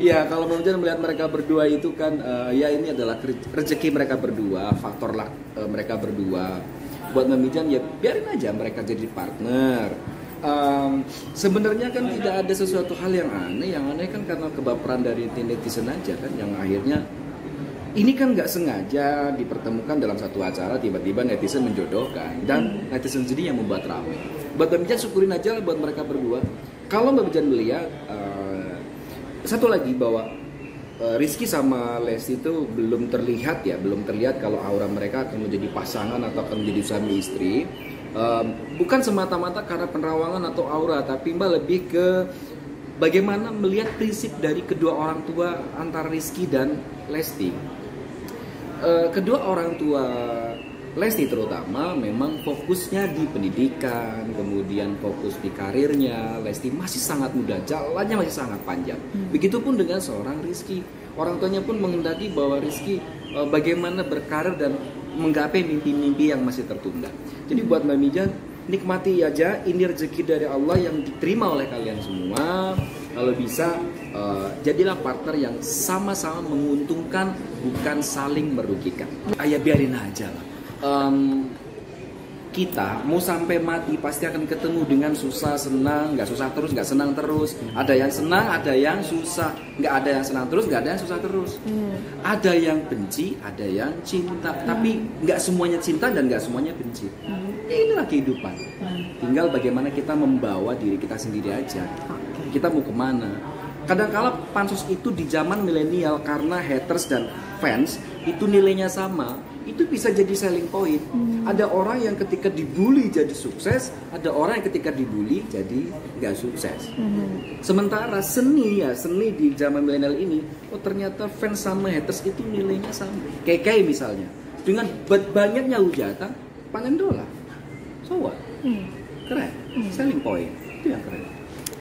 Ya kalau Mamijan melihat mereka berdua itu kan uh, ya ini adalah rezeki mereka berdua, faktor lah uh, mereka berdua. Buat Mamijan ya biarin aja mereka jadi partner. Um, Sebenarnya kan tidak ada sesuatu hal yang aneh, yang aneh kan karena kebaperan dari netizen aja kan, yang akhirnya ini kan nggak sengaja dipertemukan dalam satu acara tiba-tiba netizen menjodohkan dan netizen sendiri yang membuat ramai. Buat Mamijan syukurin aja buat mereka berdua. Kalau Mamijan melihat uh, satu lagi bahwa uh, Rizky sama Lesti itu belum terlihat ya, belum terlihat kalau aura mereka akan menjadi pasangan atau akan menjadi suami istri. Um, bukan semata-mata karena penerawangan atau aura, tapi mbak lebih ke bagaimana melihat prinsip dari kedua orang tua antara Rizky dan Lesti. Uh, kedua orang tua Lesti terutama memang fokusnya di pendidikan, kemudian fokus di karirnya. Lesti masih sangat muda, jalannya masih sangat panjang. Hmm. Begitupun dengan seorang Rizky. Orang tuanya pun menghendaki bahwa Rizky uh, bagaimana berkarir dan menggapai mimpi-mimpi yang masih tertunda. Jadi buat Mbak Mijan, nikmati aja ini rezeki dari Allah yang diterima oleh kalian semua. Kalau bisa uh, jadilah partner yang sama-sama menguntungkan bukan saling merugikan. Ayah biarin aja lah um, kita mau sampai mati pasti akan ketemu dengan susah senang nggak susah terus nggak senang terus ada yang senang ada yang susah nggak ada yang senang terus nggak ada yang susah terus hmm. ada yang benci ada yang cinta hmm. tapi nggak semuanya cinta dan nggak semuanya benci hmm. ya inilah kehidupan hmm. tinggal bagaimana kita membawa diri kita sendiri aja. Kita mau ke mana kadang-kala pansus itu di zaman milenial karena haters dan fans itu nilainya sama itu bisa jadi selling point. Hmm. Ada orang yang ketika dibully jadi sukses, ada orang yang ketika dibully jadi nggak sukses. Hmm. Sementara seni ya seni di zaman milenial ini, oh ternyata fans sama haters itu nilainya sama. Kayak kayak misalnya dengan banyaknya hujatan, panen dolar. So what? Hmm. Keren, hmm. selling point itu yang keren.